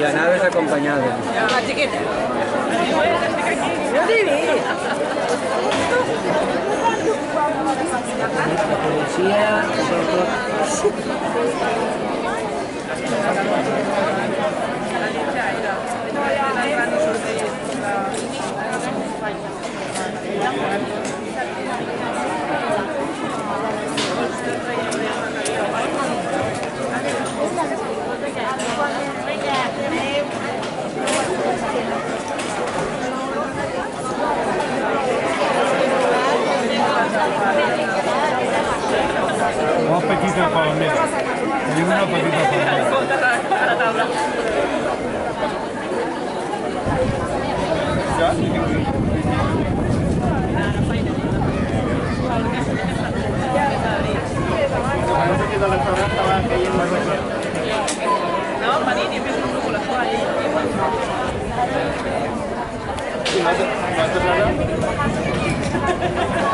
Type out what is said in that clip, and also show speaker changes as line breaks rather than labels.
Y a naves acompañadas.
La chiquita.
La policía,
Molt petita meva. Tenim una petita la meva.
No,
ja